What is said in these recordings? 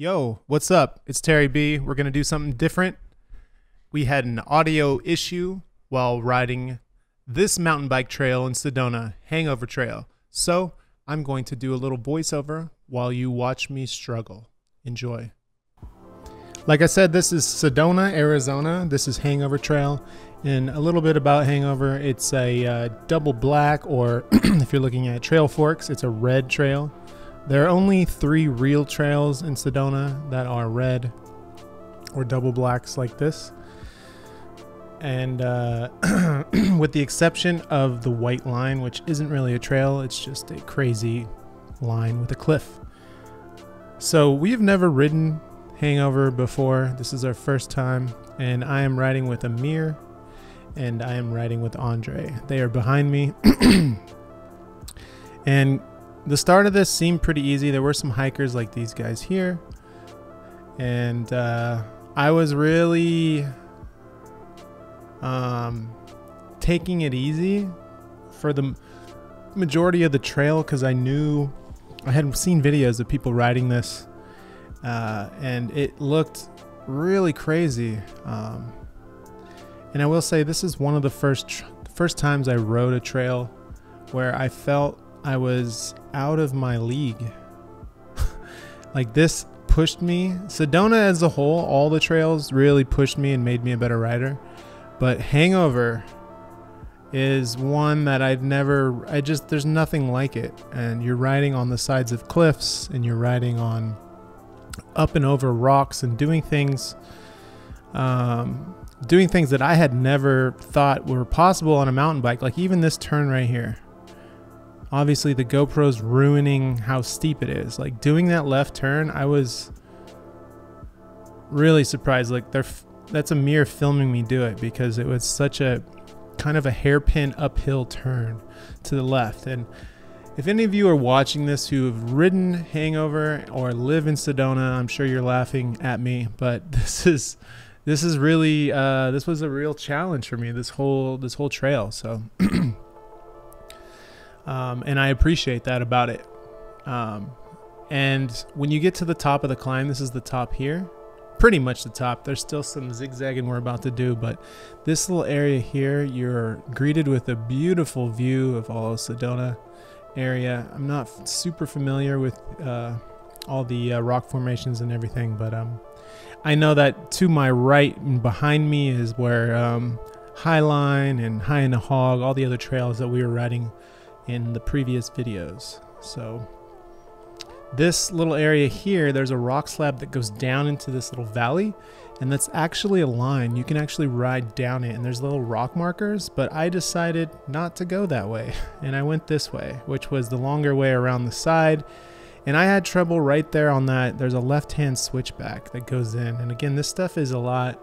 Yo, what's up? It's Terry B. We're going to do something different. We had an audio issue while riding this mountain bike trail in Sedona, Hangover Trail. So I'm going to do a little voiceover while you watch me struggle. Enjoy. Like I said, this is Sedona, Arizona. This is Hangover Trail. And a little bit about Hangover it's a uh, double black, or if you're looking at Trailforks, it's a red trail. There are only three real trails in Sedona that are red or double blacks like this. And uh, with the exception of the white line, which isn't really a trail, it's just a crazy line with a cliff. So we've never ridden Hangover before. This is our first time, and I am riding with Amir and I am riding with Andre. They are behind me. and the start of this seemed pretty easy. There were some hikers like these guys here. And uh, I was really um, taking it easy for the majority of the trail because I knew I had seen videos of people riding this uh, and it looked really crazy. Um, and I will say this is one of the first first times I rode a trail where I felt I was out of my league. like this pushed me. Sedona as a whole, all the trails really pushed me and made me a better rider. But Hangover is one that I've never I just there's nothing like it. And you're riding on the sides of cliffs and you're riding on up and over rocks and doing things um, doing things that I had never thought were possible on a mountain bike. Like even this turn right here. Obviously, the GoPro's ruining how steep it is. Like doing that left turn, I was really surprised. Like they're that's Amir filming me do it because it was such a kind of a hairpin uphill turn to the left. And if any of you are watching this who have ridden Hangover or live in Sedona, I'm sure you're laughing at me, but this is this is really uh, this was a real challenge for me this whole this whole trail. So, um, and I appreciate that about it. Um, and when you get to the top of the climb, this is the top here, pretty much the top. There's still some zigzagging we're about to do, but this little area here, you're greeted with a beautiful view of all of Sedona area. I'm not super familiar with uh, all the uh, rock formations and everything, but um, I know that to my right and behind me is where um, Highline and High on the Hog, all the other trails that we were riding in the previous videos. So this little area here, there's a rock slab that goes down into this little valley and that's actually a line. You can actually ride down it and there's little rock markers, but I decided not to go that way and I went this way, which was the longer way around the side and I had trouble right there on that. There's a left hand switchback that goes in. And again, this stuff is a lot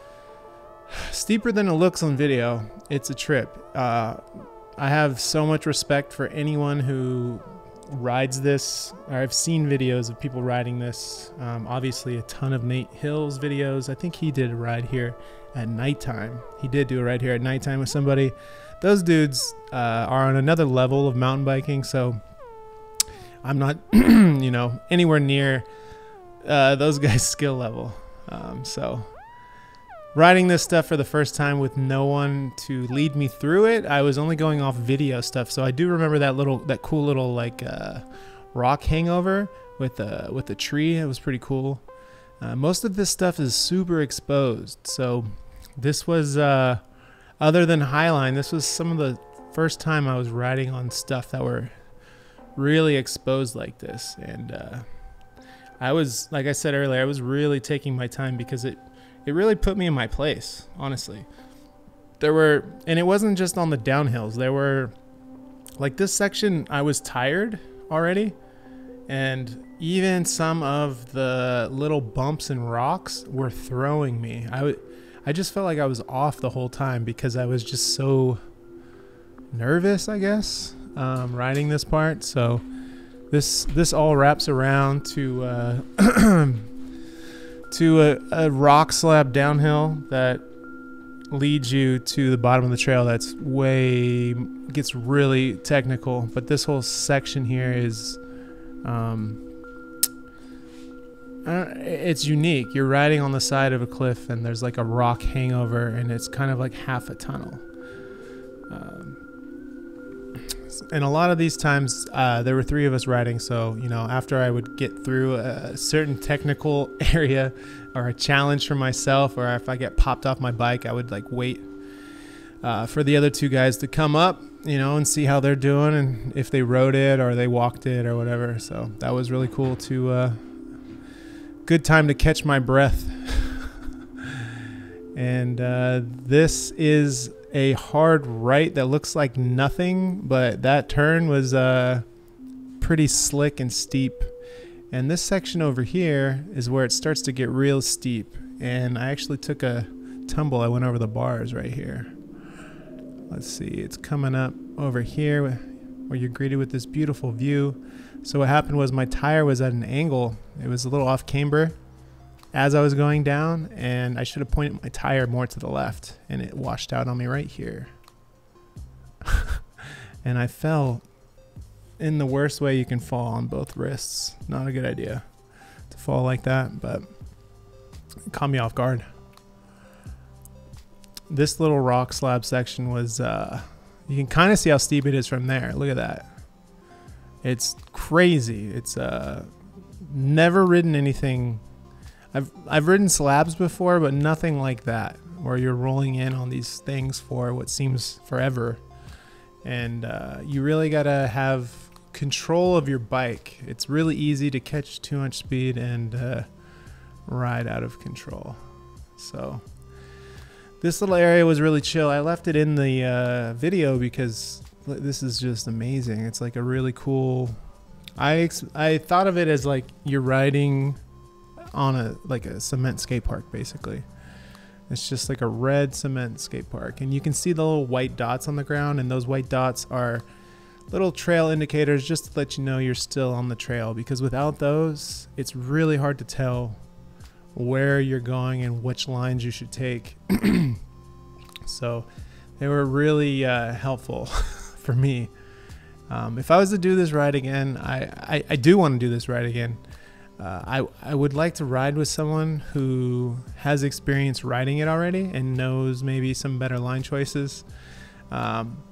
steeper than it looks on video. It's a trip. Uh, I have so much respect for anyone who rides this. I've seen videos of people riding this. Um, obviously, a ton of Nate Hills' videos. I think he did a ride here at nighttime. He did do a ride here at nighttime with somebody. Those dudes uh, are on another level of mountain biking. So I'm not, you know, anywhere near uh, those guys' skill level. Um, so, writing this stuff for the first time with no one to lead me through it, I was only going off video stuff. So I do remember that little, that cool little like uh, rock hangover with the with the tree. It was pretty cool. Uh, most of this stuff is super exposed. So this was, uh, other than Highline, this was some of the first time I was riding on stuff that were really exposed like this. And uh, I was, like I said earlier, I was really taking my time because it, it really put me in my place, honestly. There were, and it wasn't just on the downhills. There were, like this section, I was tired already. And even some of the little bumps and rocks were throwing me. I would, I just felt like I was off the whole time because I was just so nervous, I guess um, riding this part. So this this all wraps around to uh, to a, a rock slab downhill that leads you to the bottom of the trail. That's way gets really technical, but this whole section here is. Um, uh, it's unique. You're riding on the side of a cliff, and there's like a rock hangover, and it's kind of like half a tunnel. Um, and a lot of these times, uh, there were three of us riding. So you know, after I would get through a certain technical area or a challenge for myself, or if I get popped off my bike, I would like wait uh, for the other two guys to come up, you know, and see how they're doing and if they rode it or they walked it or whatever. So that was really cool to. Uh, good time to catch my breath. and uh, this is a hard right that looks like nothing, but that turn was uh, pretty slick and steep. And this section over here is where it starts to get real steep. And I actually took a tumble. I went over the bars right here. Let's see, it's coming up over here where you're greeted with this beautiful view. So what happened was my tire was at an angle. It was a little off camber as I was going down, and I should have pointed my tire more to the left, and it washed out on me right here. and I fell in the worst way you can fall on both wrists. Not a good idea to fall like that, but it caught me off guard. This little rock slab section was, uh, you can kind of see how steep it is from there. Look at that. It's crazy. It's uh, never ridden anything. I've I've ridden slabs before, but nothing like that, where you're rolling in on these things for what seems forever, and uh, you really gotta have control of your bike. It's really easy to catch too much speed and uh, ride out of control. So this little area was really chill. I left it in the uh, video because this is just amazing. It's like a really cool. I I thought of it as like you're riding on a like a cement skate park basically. It's just like a red cement skate park, and you can see the little white dots on the ground, and those white dots are little trail indicators just to let you know you're still on the trail. Because without those, it's really hard to tell where you're going and which lines you should take. so they were really uh, helpful. for me. Um, if I was to do this ride again, I, I, I do want to do this ride again. Uh, I, I would like to ride with someone who has experience riding it already and knows maybe some better line choices um,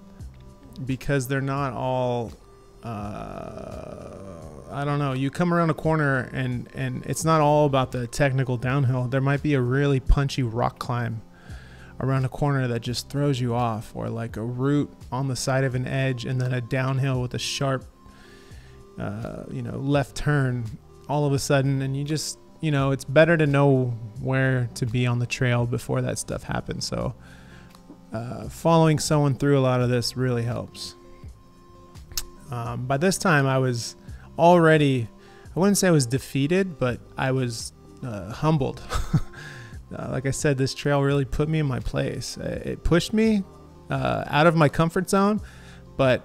because they're not all uh, I don't know. You come around a corner and and it's not all about the technical downhill. There might be a really punchy rock climb around a corner that just throws you off, or like a root on the side of an edge and then a downhill with a sharp, uh, you know, left turn all of a sudden, and you just, you know, it's better to know where to be on the trail before that stuff happens. So, uh, following someone through a lot of this really helps. Um, by this time, I was already, I wouldn't say I was defeated, but I was uh, humbled. Uh, like I said, this trail really put me in my place. Uh, it pushed me uh, out of my comfort zone, but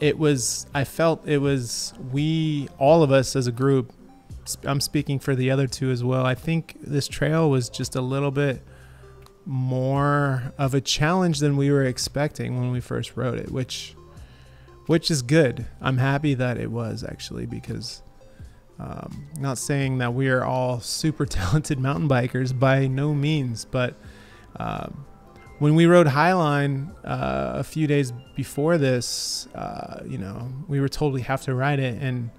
it was, I felt it was, we, all of us as a group, I'm speaking for the other two as well. I think this trail was just a little bit more of a challenge than we were expecting when we first rode it, which which is good. I'm happy that it was actually because um, not saying that we are all super talented mountain bikers by no means, but um, when we rode Highline uh, a few days before this, uh, you know, we were told we have to ride it, and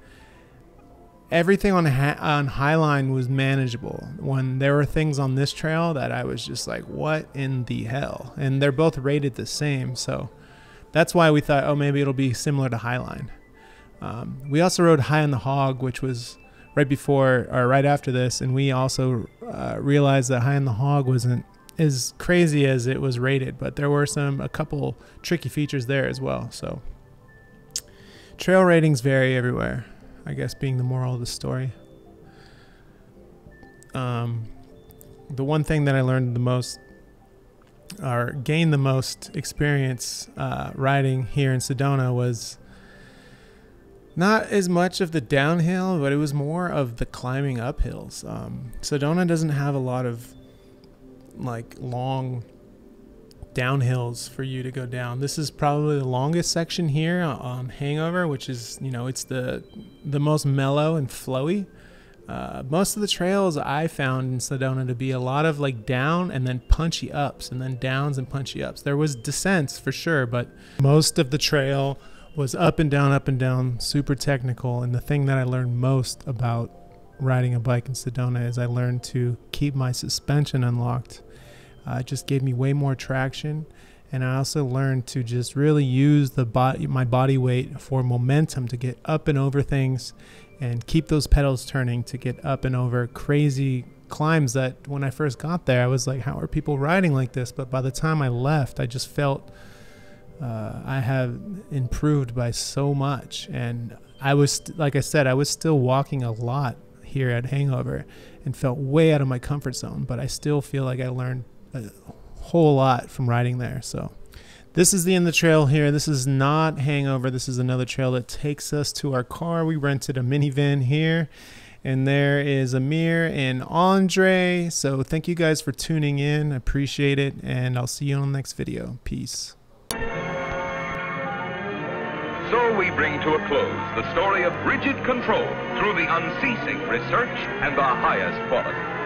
everything on ha- on Highline was manageable. When there were things on this trail that I was just like, "What in the hell?" And they're both rated the same, so that's why we thought, "Oh, maybe it'll be similar to Highline." Um, we also rode High on the Hog, which was right before or right after this, and we also uh, realized that High on the Hog wasn't as crazy as it was rated, but there were some a couple tricky features there as well. So trail ratings vary everywhere. I guess being the moral of the story. Um, the one thing that I learned the most or gained the most experience uh, riding here in Sedona was not as much of the downhill, but it was more of the climbing up hills. Um, Sedona doesn't have a lot of like long downhills for you to go down. This is probably the longest section here on Hangover, which is you know it's the the most mellow and flowy. uh, most of the trails I found in Sedona to be a lot of like down and then punchy ups and then downs and punchy ups. There was descents for sure, but most of the trail was up and down, up and down, super technical. And the thing that I learned most about riding a bike in Sedona is I learned to keep my suspension unlocked. Uh, it just gave me way more traction. And I also learned to just really use the body, my body weight for momentum to get up and over things and keep those pedals turning to get up and over crazy climbs that when I first got there, I was like, how are people riding like this? But by the time I left, I just felt uh, I have improved by so much. And I was, like I said, I was still walking a lot here at Hangover and felt way out of my comfort zone, but I still feel like I learned a whole lot from riding there. So this is the end of the trail here. This is not Hangover. This is another trail that takes us to our car. We rented a minivan here. And there is Amir and Andre. So thank you guys for tuning in. I appreciate it. And I'll see you on the next video. Peace. So we bring to a close the story of rigid control through the unceasing research and the highest quality.